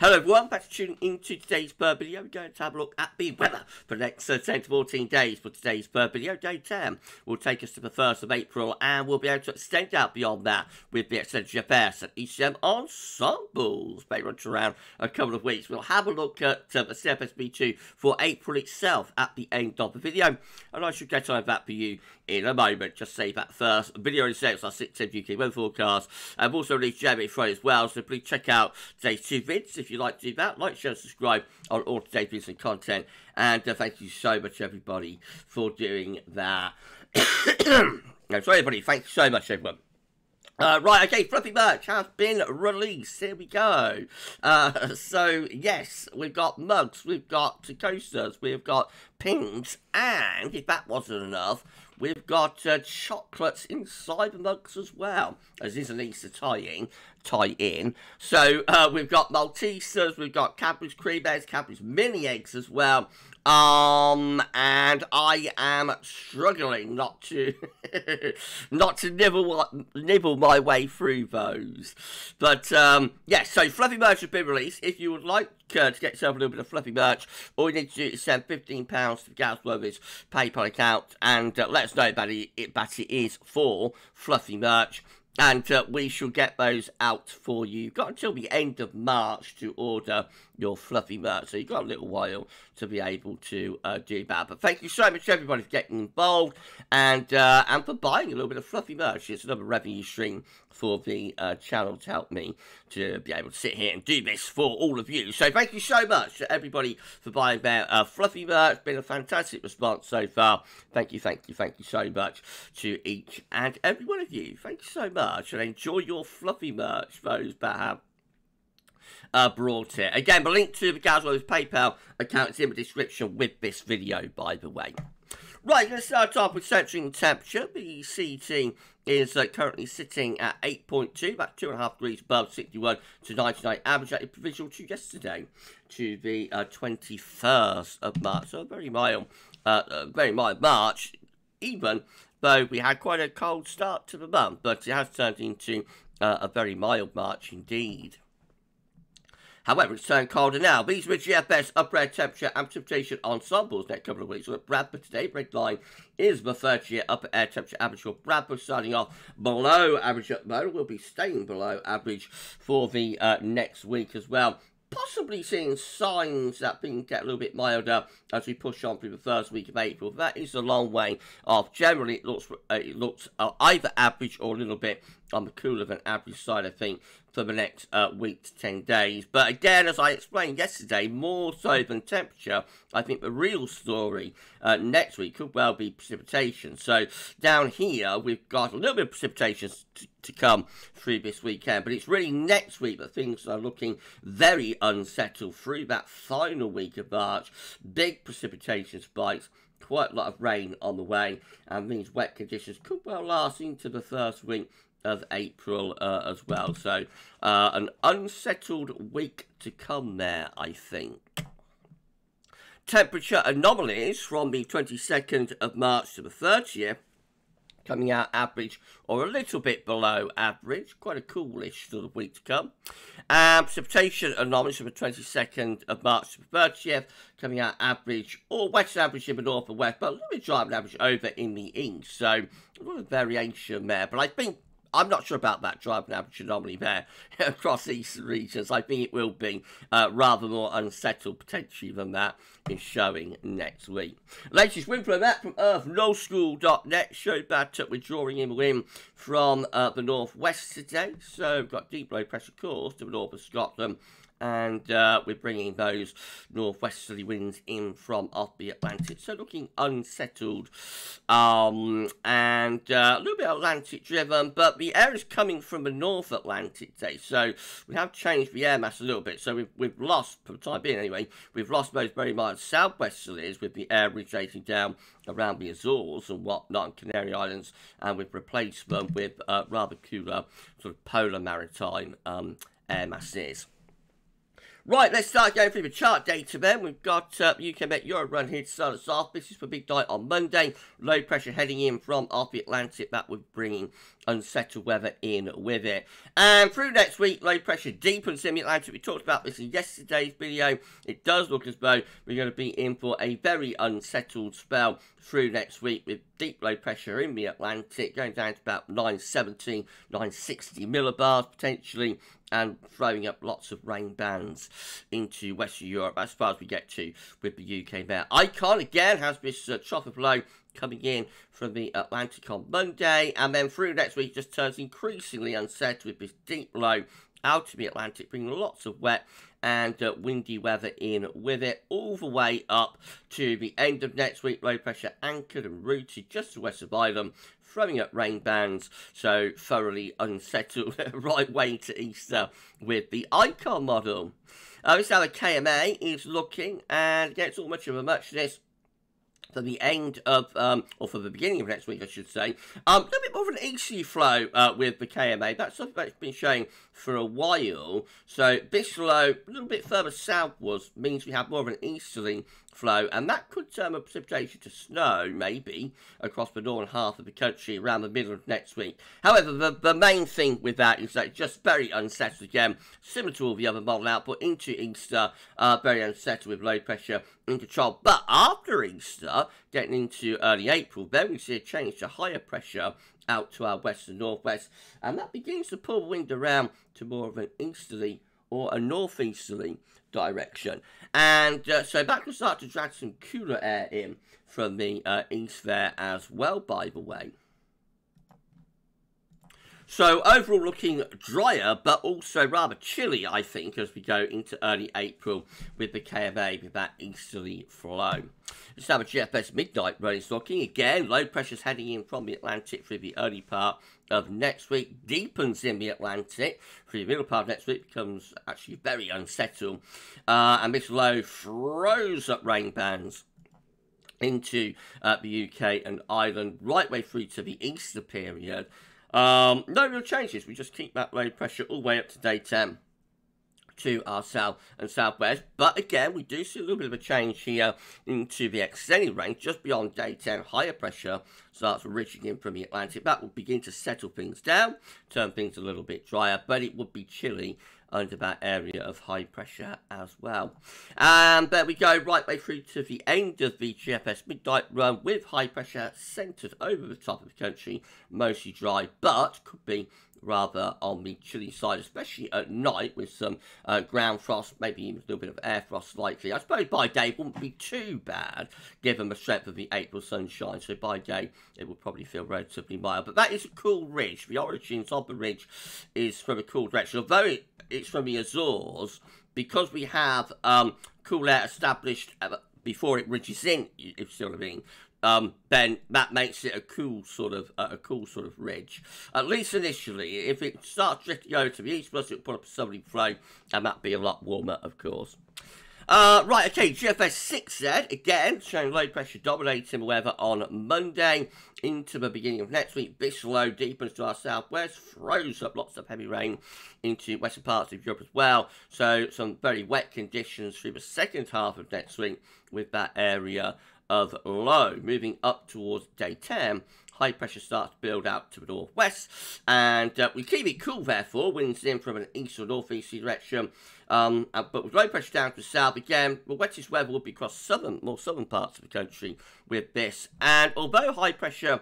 Hello everyone, back to tune into today's bird video. We're going to have a look at the weather for the next uh, 10 to 14 days for today's bird video. Day 10 will take us to the 1st of April and we'll be able to extend out beyond that with the extended GFS and ECM ensembles. May run around a couple of weeks. We'll have a look at uh, the CFSV2 for April itself at the end of the video and I should get on that for you in a moment. Just say that first. Video in seconds, our 6 UK weather forecast. I've also released Jeremy Friday as well, so please check out today's two vids if you like to do that. Like, share, subscribe on all today's videos and content. And uh, thank you so much, everybody, for doing that. no, sorry, everybody. Thank you so much, everyone. Uh, right, okay, Fluffy Merch has been released. Here we go. Uh, so, yes, we've got mugs, we've got coasters, we've got pins, and if that wasn't enough, we've got uh, chocolates inside the mugs as well, as is an Easter tie-in. Tie in. So, uh, we've got Maltesers, we've got Cadbury's cream eggs, Cadbury's mini eggs as well. Um, and I am struggling not to, not to nibble, nibble my way through those. But, um, yeah, so Fluffy Merch has been released. If you would like uh, to get yourself a little bit of Fluffy Merch, all you need to do is send £15 to the GavsWeatherVids PayPal account and uh, let us know that it, that it is for Fluffy Merch and uh, we shall get those out for you. You've got until the end of March to order your fluffy merch, so you've got a little while to be able to uh, do that. But thank you so much, everybody, for getting involved and uh, and for buying a little bit of fluffy merch. It's another revenue stream for the uh, channel to help me to be able to sit here and do this for all of you. So thank you so much to everybody for buying their uh, fluffy merch. Been a fantastic response so far. Thank you, thank you, thank you so much to each and every one of you. Thank you so much, and enjoy your fluffy merch, those that have uh, brought it. Again, the link to the GavsWeatherVids PayPal account is in the description with this video, by the way. Right, let's start off with Central England temperature. The CET is uh, currently sitting at 8.2, about 2.5 degrees above 61 to 99 average at provisional to yesterday, to the uh, 21st of March. So a very mild, uh, uh, very mild March, even though we had quite a cold start to the month, but it has turned into uh, a very mild March indeed. However, it's turned colder now. These were GFS upper air temperature and precipitation ensembles next couple of weeks. At Bradford today, red line is the 30 year upper air temperature average for Bradford, starting off below average at. We'll be staying below average for the uh, next week as well possibly seeing signs that things get a little bit milder as we push on through the first week of April. That is a long way off. Generally, it looks uh, it looks uh, either average or a little bit on the cooler than average side, I think, for the next uh, week to 10 days. But again, as I explained yesterday, more so than temperature, I think the real story uh, next week could well be precipitation. So down here, we've got a little bit of precipitation to, to come through this weekend, but it's really next week that things are looking very unsettled through that final week of March. Big precipitation spikes quite a lot of rain on the way, and these wet conditions could well last into the first week of April uh, as well. So uh, an unsettled week to come there, I think. Temperature anomalies from the 22nd of March to the 30th coming out average or a little bit below average. Quite a coolish sort of week to come. And precipitation anomalies from the 22nd of March to the 30th coming out average or west average in the north and west, but a little bit drier than average over in the east. So a lot of variation there. But I think I'm not sure about that driving average anomaly there across eastern regions. I think it will be uh, rather more unsettled potentially than that is showing next week. Latest wind flow map from earth.nullschool.net showed that uh, we're drawing in wind from uh, the northwest today. So we've got deep low pressure course to the north of Scotland and uh, we're bringing those northwesterly winds in from off the Atlantic. So looking unsettled um, and uh, a little bit Atlantic driven, but the air is coming from the North Atlantic today. So we have changed the air mass a little bit. So we've, we've lost, for the time being anyway, we've lost those very mild southwesterlies with the air originating down around the Azores and whatnot, and Canary Islands, and we've replaced them with uh, rather cooler sort of polar maritime um, air masses. Right, let's start going through the chart data then. We've got uh, UK Met Euro run here to start us off. This is for big night on Monday. Low pressure heading in from off the Atlantic. That would bring unsettled weather in with it. And through next week, low pressure deepens in the Atlantic. We talked about this in yesterday's video. It does look as though we're going to be in for a very unsettled spell through next week with deep low pressure in the Atlantic going down to about 970, 960 millibars potentially and throwing up lots of rain bands into Western Europe as far as we get to with the UK there. Icon again has this uh, trough of low coming in from the Atlantic on Monday and then through next week just turns increasingly unsettled with this deep low out of the Atlantic, bringing lots of wet and uh, windy weather in with it, all the way up to the end of next week. Low pressure anchored and rooted just to west of Ireland, throwing up rain bands, so thoroughly unsettled right way to Easter with the Icon model. Uh, this is how the KMA is looking, and it's all much of a muchness for the end of, um, or for the beginning of next week, I should say. Um, a little bit more of an easy flow uh, with the KMA. That's something that's been showing for a while. So this low, a little bit further southwards, means we have more of an easterly flow, and that could turn a precipitation to snow, maybe, across the northern half of the country around the middle of next week. However, the, the main thing with that is that it's just very unsettled again, similar to all the other model output into Easter, uh, very unsettled with low pressure in control. But after Easter, getting into early April, then we see a change to higher pressure out to our west and northwest, and that begins to pull the wind around to more of an easterly or a northeasterly direction. And uh, so that can start to drag some cooler air in from the uh, east there as well, by the way. So overall looking drier, but also rather chilly, I think, as we go into early April with the KMA with that easterly flow. Let's have a GFS midnight running looking. Again, low pressures heading in from the Atlantic through the early part of next week. Deepens in the Atlantic. Through the middle part of next week becomes actually very unsettled. Uh, and this low throws up rain bands into uh, the UK and Ireland right way through to the Easter period. Um, no real changes. We just keep that low pressure all the way up to day 10 to our south and southwest. But again, we do see a little bit of a change here into the extended range just beyond day 10. Higher pressure starts reaching in from the Atlantic. That will begin to settle things down, turn things a little bit drier, but it would be chilly under that area of high pressure as well. And there we go, right way through to the end of the GFS midnight run with high pressure centred over the top of the country, mostly dry, but could be rather on the chilly side, especially at night with some uh, ground frost, maybe even a little bit of air frost likely. I suppose by day it wouldn't be too bad given the strength of the April sunshine, so by day it would probably feel relatively mild. But that is a cool ridge. The origins of the ridge is from a cool direction, although it, it's from the Azores, because we have um, cool air established uh, before it ridges in, if you see what I mean um, then that makes it a cool sort of uh, a cool sort of ridge. At least initially, if it starts drifting over to the east, plus it'll put up a southerly flow, and that'd be a lot warmer, of course. Uh, right, okay, GFS 6Z, again, showing low pressure dominating weather on Monday into the beginning of next week. This low deepens to our southwest, throws up lots of heavy rain into western parts of Europe as well. So some very wet conditions through the second half of next week with that area of low. Moving up towards day 10, high pressure starts to build out to the northwest, and uh, we keep it cool therefore, winds in from an east or northeast direction, um, uh, but with low pressure down to the south again, the wettest weather will be across southern, more southern parts of the country with this, and although high pressure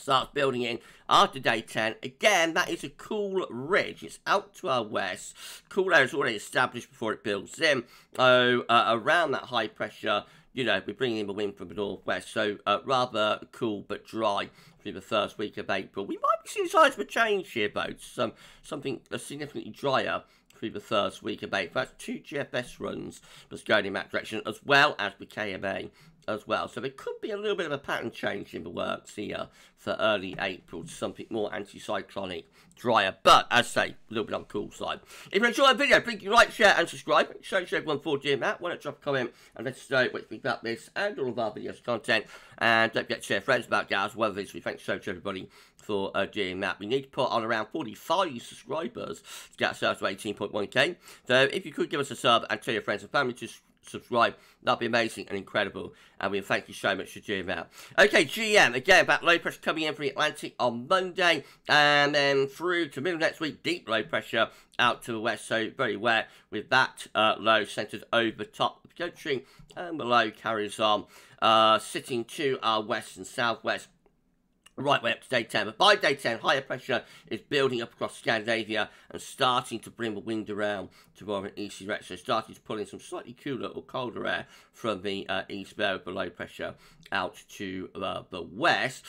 starts building in after day 10. Again, that is a cool ridge. It's out to our west. Cool air is already established before it builds in. Oh, uh, around that high pressure you know, we're bringing in the wind from the northwest, so uh, rather cool but dry through the first week of April. We might be seeing signs of a change here, boats. Um, something significantly drier through the first week of April. That's two GFS runs that's going in that direction, as well as the KMA as well. So there could be a little bit of a pattern change in the works here for early April to something more anticyclonic, drier, but as I say, a little bit on the cool side. If you enjoyed the video, please like, share, and subscribe. Show to everyone for doing that. Why not drop a comment and let us know what you think about this and all of our videos content. And don't forget to share friends about Gals, whether this we thanks so to everybody for uh. We need to put on around 45 subscribers to get ourselves to 18.1k. So if you could give us a sub and tell your friends and family to subscribe. That'd be amazing and incredible. And we thank you so much for doing that. Okay, GEM, again, about low pressure coming in from the Atlantic on Monday. And then through to middle next week, deep low pressure out to the west. So very wet with that uh, low centered over top of the country. And the low carries on, uh, sitting to our west and southwest right way up to day 10. But by day 10, higher pressure is building up across Scandinavia and starting to bring the wind around to more of an easty direction. So starting to pull in some slightly cooler or colder air from the uh, east there with the low pressure out to uh, the west.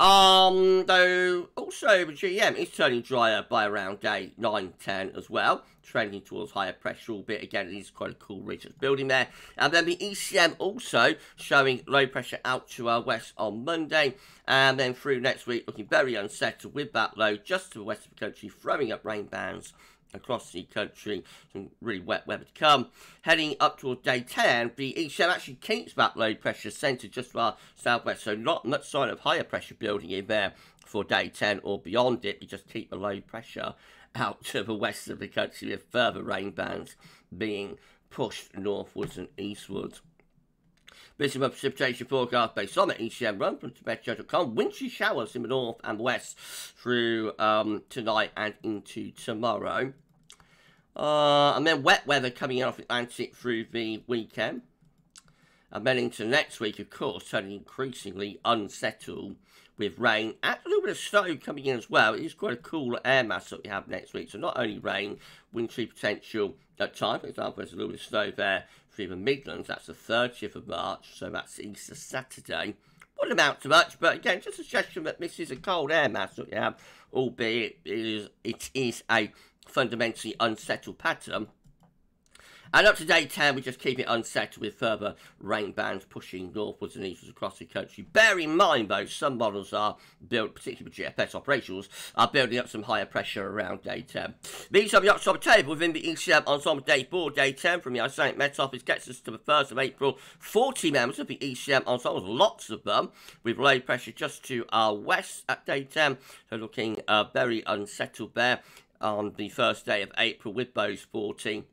Um, though also the GEM is turning drier by around day 9, 10 as well trending towards higher pressure, albeit again it is quite a cool that's building there. And then the ECM also showing low pressure out to our west on Monday, and then through next week looking very unsettled with that low just to the west of the country, throwing up rain bands across the country. Some really wet weather to come. Heading up towards day 10, the east ECM actually keeps that low pressure centre just to our southwest, so not much sign of higher pressure building in there for day 10 or beyond it. We just keep the low pressure out to the west of the country with further rain bands being pushed northwards and eastwards. This is a precipitation forecast based on the ECM run from TibetShow.com. Wintry showers in the north and west through um, tonight and into tomorrow. Uh, and then wet weather coming off Atlantic through the weekend. And then into next week, of course, turning increasingly unsettled with rain and a little bit of snow coming in as well. It is quite a cool air mass that we have next week. So not only rain, wintry potential at times. For example, there's a little bit of snow there for the Midlands. That's the 30th of March, so that's Easter Saturday. Wouldn't amount to much, but again, just a suggestion that this is a cold air mass that we have, albeit it is, it is a fundamentally unsettled pattern. And up to day 10, we just keep it unsettled with further rain bands pushing northwards and eastwards across the country. Bear in mind, though, some models are built, particularly with GFS operations, are building up some higher pressure around day 10. These are the October table within the ECM ensemble day 4, day 10 from the Icelandic Met Office gets us to the 1st of April. 40 members of the ECM ensemble, lots of them, with low pressure just to our west at day 10. So looking uh, very unsettled there on the first day of April with those 14.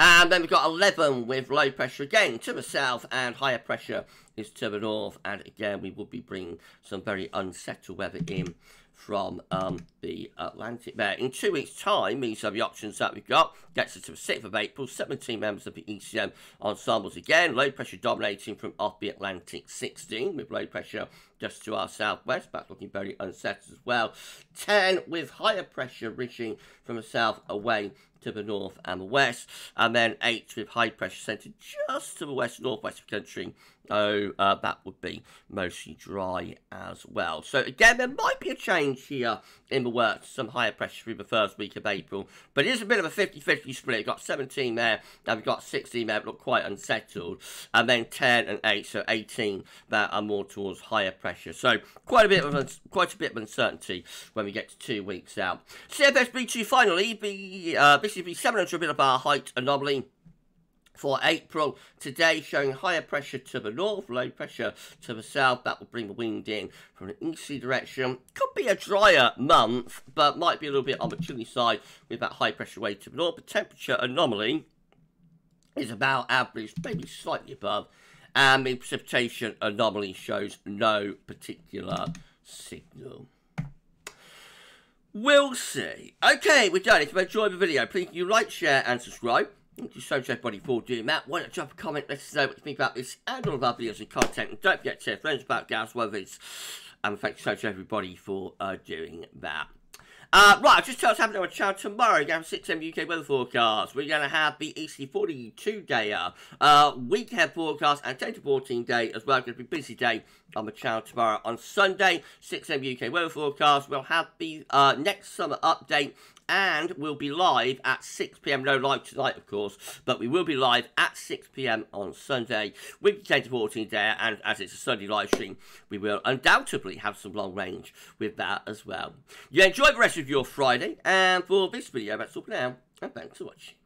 And then we've got 11 with low pressure again to the south and higher pressure is to the north. And again, we will be bringing some very unsettled weather in from um, the Atlantic there. In two weeks' time, these are the options that we've got. Gets us to the 6th of April, 17 members of the ECM ensembles again. Low pressure dominating from off the Atlantic 16 with low pressure just to our southwest, but looking very unsettled as well. 10 with higher pressure reaching from the south away to the north and the west, and then 8 with high pressure centred just to the west northwest of the country. Oh, uh, that would be mostly dry as well. So again, there might be a change here in the works, some higher pressure through the first week of April, but it is a bit of a 50-50 split. We've got 17 there, and we've got 16 there that look quite unsettled, and then 10 and 8, so 18 that are more towards higher pressure. So quite a bit of quite a bit of uncertainty when we get to two weeks out. CFSV2 finally, the uh, this is the 700 millibar height anomaly for April. Today showing higher pressure to the north, low pressure to the south. That will bring the wind in from an easterly direction. Could be a drier month, but might be a little bit on the chilly side with that high pressure way to the north. The temperature anomaly is about average, maybe slightly above. And the precipitation anomaly shows no particular signal. We'll see. Okay, we're done. If you enjoyed the video, please you like, share, and subscribe. Thank you so much everybody for doing that. Why not drop a comment, let us know what you think about this and all of our videos and content. And don't forget to tell friends about Gas Weathers. And thank you so much everybody for uh, doing that. Uh, right, just tell us happening on channel tomorrow. We're going to have 6am UK weather forecast. We're going to have the EC42 day uh, weekend forecast and 10 to 14 day as well. It's going to be busy day on the channel tomorrow. On Sunday, 6am UK weather forecast. We'll have the uh, next summer update and we'll be live at 6 pm. No live tonight, of course, but we will be live at 6 pm on Sunday with the 10 to 14 day. And as it's a Sunday live stream, we will undoubtedly have some long range with that as well. You enjoy the rest of your Friday, and for this video, that's all for now, and thanks for watching.